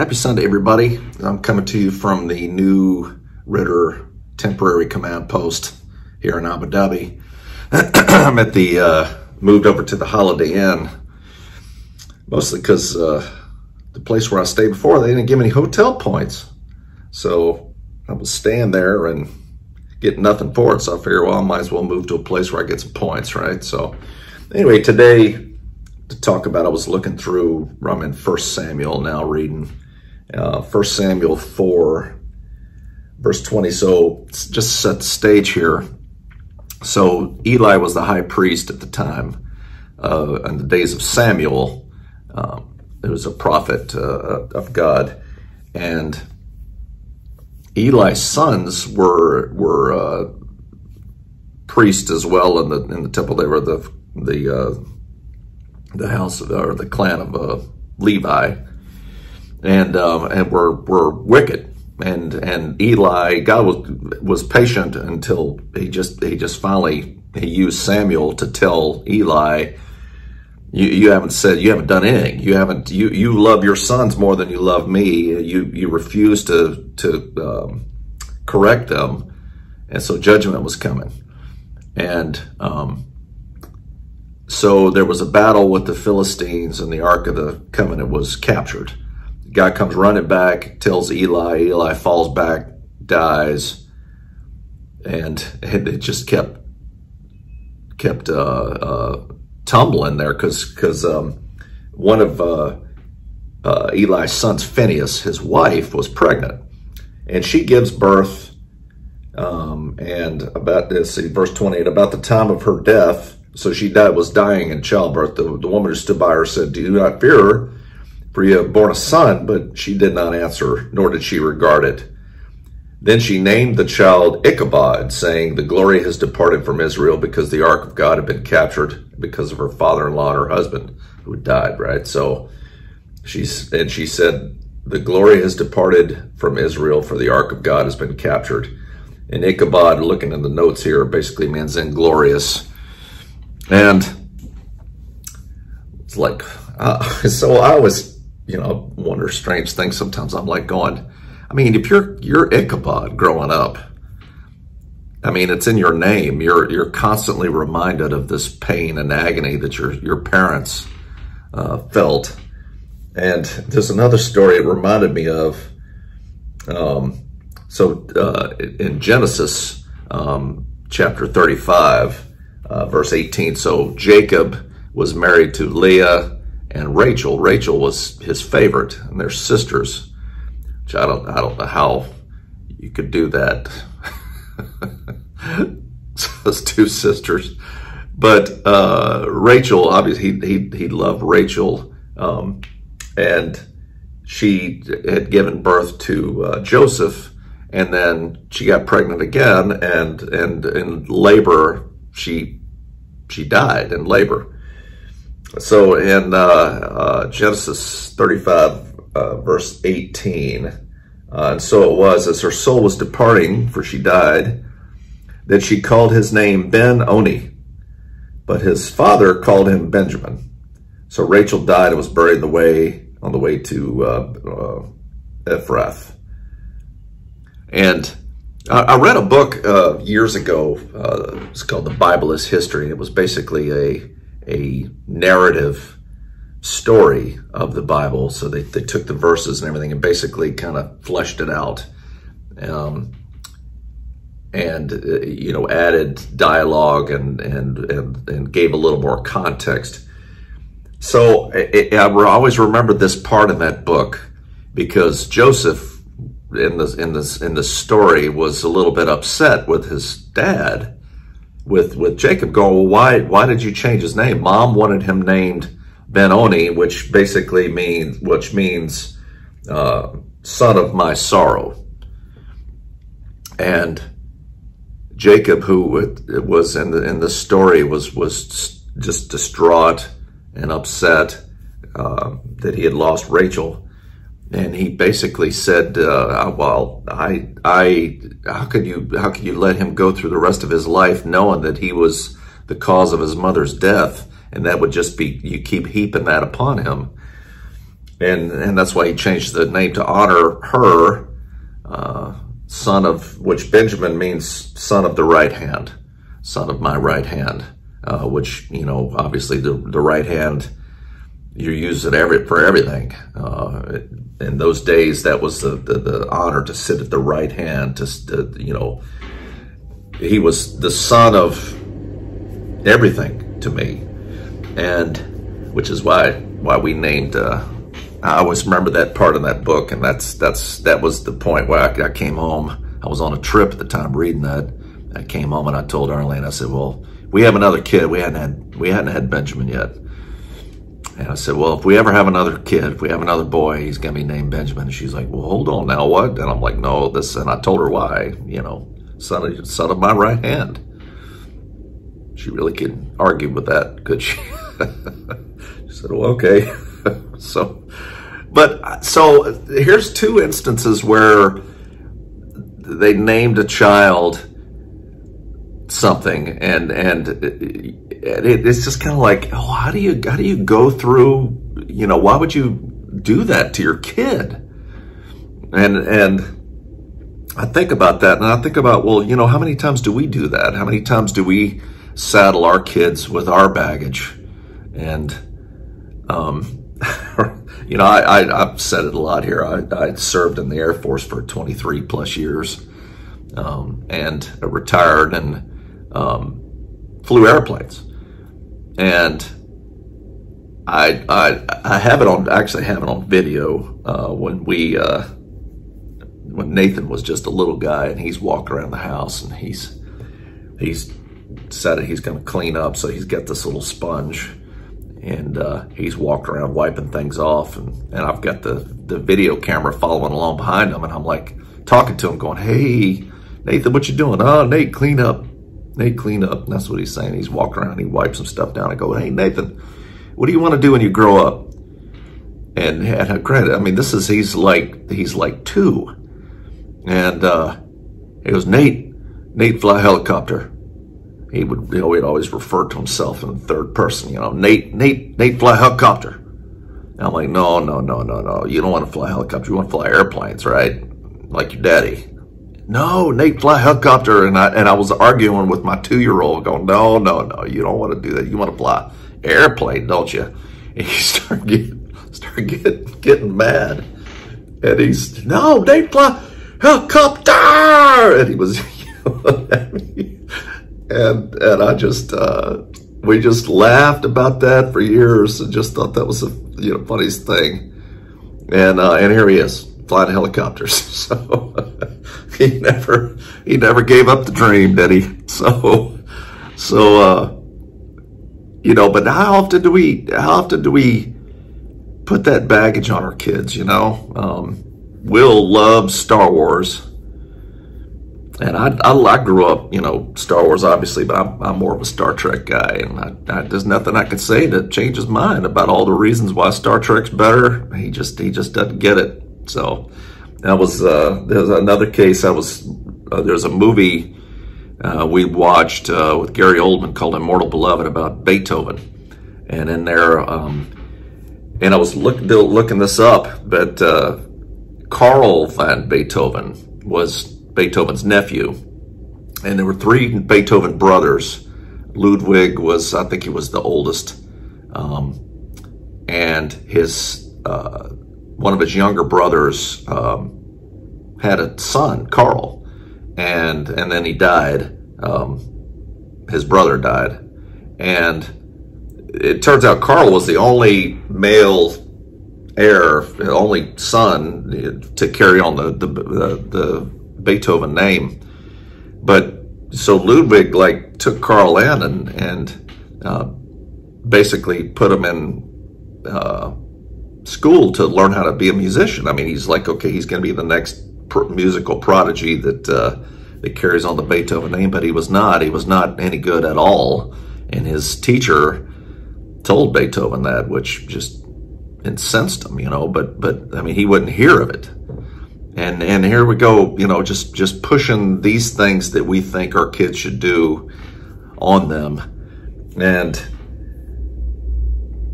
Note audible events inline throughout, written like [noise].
Happy Sunday, everybody. I'm coming to you from the new Ritter temporary command post here in Abu Dhabi. [clears throat] I'm at the, uh, moved over to the Holiday Inn, mostly because uh, the place where I stayed before, they didn't give me any hotel points. So I was staying there and getting nothing for it. So I figured, well, I might as well move to a place where I get some points, right? So anyway, today to talk about, I was looking through, I'm in First Samuel now reading uh, 1 Samuel 4, verse 20. So just set the stage here. So Eli was the high priest at the time. Uh, in the days of Samuel, um, there was a prophet uh, of God. And Eli's sons were were uh, priests as well in the in the temple. They were the the uh, the house of, or the clan of uh, Levi and um, and were were wicked. And and Eli, God was was patient until he just he just finally he used Samuel to tell Eli, you you haven't said you haven't done anything. You haven't you you love your sons more than you love me. You you refuse to to um, correct them, and so judgment was coming. And um, so there was a battle with the Philistines, and the Ark of the Covenant was captured. Guy comes running back, tells Eli. Eli falls back, dies, and it just kept kept uh, uh, tumbling there because because um, one of uh, uh, Eli's sons, Phineas, his wife, was pregnant, and she gives birth. Um, and about this, see, verse twenty-eight. About the time of her death, so she died was dying in childbirth. The, the woman who stood by her said, "Do not fear her." Have borne a son, but she did not answer, nor did she regard it. Then she named the child Ichabod, saying, The glory has departed from Israel because the ark of God had been captured because of her father-in-law and her husband who had died, right? So she's, and she said, The glory has departed from Israel for the ark of God has been captured. And Ichabod, looking in the notes here, basically means inglorious. And it's like, uh, [laughs] so I was you know, wonder strange things. Sometimes I'm like going, I mean, if you're, you're Ichabod growing up, I mean, it's in your name. You're, you're constantly reminded of this pain and agony that your, your parents uh, felt. And there's another story it reminded me of. Um, so uh, in Genesis um, chapter 35, uh, verse 18, so Jacob was married to Leah and Rachel. Rachel was his favorite, and they're sisters. Which I don't, I don't know how you could do that. [laughs] Those two sisters, but uh, Rachel, obviously, he he he loved Rachel, um, and she had given birth to uh, Joseph, and then she got pregnant again, and and in labor she she died in labor. So in uh, uh, Genesis 35, uh, verse 18, uh, and so it was as her soul was departing, for she died, that she called his name Ben Oni, but his father called him Benjamin. So Rachel died and was buried the way on the way to uh, uh, Ephrath. And I read a book years ago. it's called "The Bible Is History." and It was basically a a narrative story of the Bible. So they, they took the verses and everything and basically kind of fleshed it out. Um, and, uh, you know, added dialogue and, and, and, and gave a little more context. So it, I always remember this part in that book because Joseph in the, in the, in the story was a little bit upset with his dad with with Jacob going, well, why why did you change his name? Mom wanted him named Benoni, which basically means which means uh, son of my sorrow. And Jacob, who was in the in the story, was was just distraught and upset uh, that he had lost Rachel and he basically said, uh, "Well, I, I, how could you, how could you let him go through the rest of his life knowing that he was the cause of his mother's death, and that would just be you keep heaping that upon him." and and that's why he changed the name to honor her, uh, son of which Benjamin means son of the right hand, son of my right hand, uh, which you know obviously the the right hand you use it every for everything. Uh, in those days, that was the, the, the honor to sit at the right hand. To, to you know, he was the son of everything to me, and which is why why we named. Uh, I always remember that part in that book, and that's that's that was the point where I, I came home. I was on a trip at the time reading that. I came home and I told Arlene. I said, "Well, we have another kid. We hadn't had we hadn't had Benjamin yet." And I said, well, if we ever have another kid, if we have another boy, he's going to be named Benjamin. And she's like, well, hold on now, what? And I'm like, no, this, and I told her why, you know, son of, son of my right hand. She really couldn't argue with that, could she? [laughs] she said, well, okay. [laughs] so, but, so here's two instances where they named a child something and and it, it's just kind of like oh how do you how do you go through you know why would you do that to your kid? And and I think about that and I think about well you know how many times do we do that? How many times do we saddle our kids with our baggage? And um [laughs] you know I, I have said it a lot here. I, I served in the Air Force for 23 plus years um, and retired and um, flew airplanes, and I, I I have it on actually have it on video uh, when we uh, when Nathan was just a little guy and he's walking around the house and he's he's decided he's going to clean up, so he's got this little sponge and uh, he's walked around wiping things off and, and I've got the, the video camera following along behind him and I'm like talking to him going, hey, Nathan, what you doing? Oh, Nate, clean up. Nate, clean up. That's what he's saying. He's walking around, he wipes some stuff down. I go, hey, Nathan, what do you want to do when you grow up? And, and granted, I mean, this is, he's like, he's like two. And uh, he goes, Nate, Nate, fly helicopter. He would, you know, he'd always refer to himself in third person, you know, Nate, Nate, Nate, fly helicopter. And I'm like, no, no, no, no, no. You don't want to fly helicopter. You want to fly airplanes, right? Like your daddy no, Nate, fly helicopter. And I, and I was arguing with my two year old going, no, no, no, you don't want to do that. You want to fly airplane, don't you? And he [laughs] started getting, started getting, getting mad. And he's, no, Nate, fly helicopter. And he was [laughs] yelling at me. And, and I just, uh, we just laughed about that for years and just thought that was the you know funniest thing. And uh, and here he is flying helicopters. [laughs] So he never he never gave up the dream, did he? [laughs] So so uh, you know, but how often do we how often do we put that baggage on our kids? You know, um, Will loves Star Wars. And I, I, I, grew up, you know, Star Wars, obviously, but I'm, I'm more of a Star Trek guy. And I, I, there's nothing I can say to change his mind about all the reasons why Star Trek's better. He just, he just doesn't get it. So that was uh, there's another case. I was uh, there's a movie uh, we watched uh, with Gary Oldman called Immortal Beloved about Beethoven, and in there, um, and I was look, looking this up, but uh, Carl van Beethoven was Beethoven's nephew, and there were three Beethoven brothers. Ludwig was, I think he was the oldest, um, and his uh, one of his younger brothers um, had a son, Carl, and and then he died. Um, his brother died, and it turns out Carl was the only male heir, only son to carry on the the, the, the Beethoven name. But so Ludwig like took Carl in and and uh, basically put him in. Uh, school to learn how to be a musician. I mean, he's like, okay, he's going to be the next pr- musical prodigy that uh, that carries on the Beethoven name, but he was not. He was not any good at all. And his teacher told Beethoven that, which just incensed him, you know. But but I mean, he wouldn't hear of it. And and here we go, you know, just just pushing these things that we think our kids should do on them, and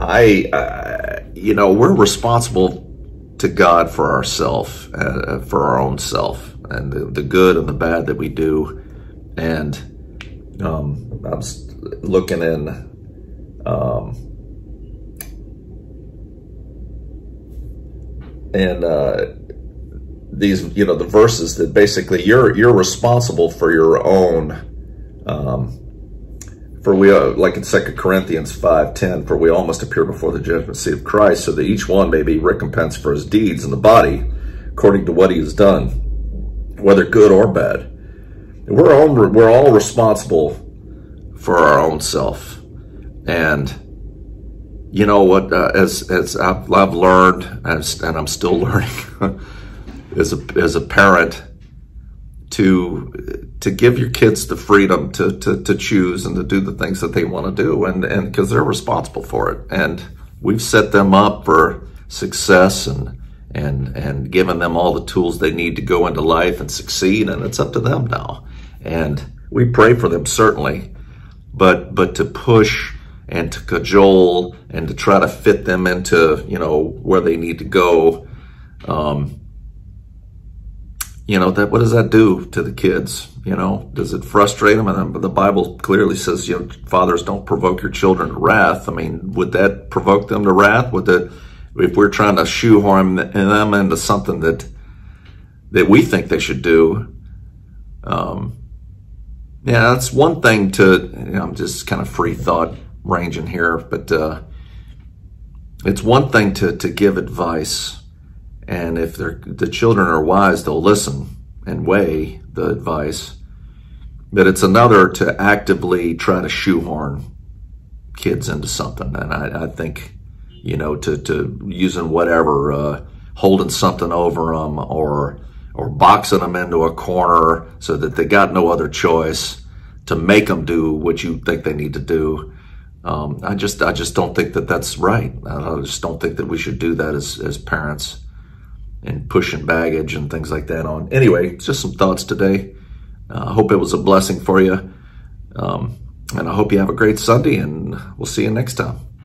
I, uh, you know, we're responsible to God for ourself, uh, for our own self, and the, the, good and the bad that we do. And um, I'm looking in. Um, and uh, these, you know, the verses that basically you're you're responsible for your own um, for we are, like in 2 Corinthians 5.10, for we all must appear before the judgment seat of Christ, so that each one may be recompensed for his deeds in the body, according to what he has done, whether good or bad. We're all, we're all responsible for our own self. And you know what, uh, as, as I've, I've learned, as, and I'm still [laughs] learning, as a, as a parent, to to give your kids the freedom to, to, to choose and to do the things that they want to do and and because they're responsible for it. And we've set them up for success and and and given them all the tools they need to go into life and succeed and it's up to them now. And we pray for them certainly. But but to push and to cajole and to try to fit them into you know where they need to go um, you know that what does that do to the kids? You know does it frustrate them? And the bible clearly says you know fathers don't provoke your children to wrath. I mean would that provoke them to wrath? Would that if we're trying to shoehorn them into something that that we think they should do um yeah that's one thing to you know i'm just kind of free thought ranging here but uh it's one thing to to give advice and if the children are wise, they'll listen and weigh the advice. But it's another to actively try to shoehorn kids into something. And I, I think, you know, to, to using whatever, uh, holding something over them or, or boxing them into a corner so that they got no other choice to make them do what you think they need to do. Um, I just, I just don't think that that's right. I just don't think that we should do that as, as parents and pushing baggage and things like that on. Anyway, just some thoughts today. Uh, I hope it was a blessing for you. Um, and I hope you have a great Sunday, and we'll see you next time.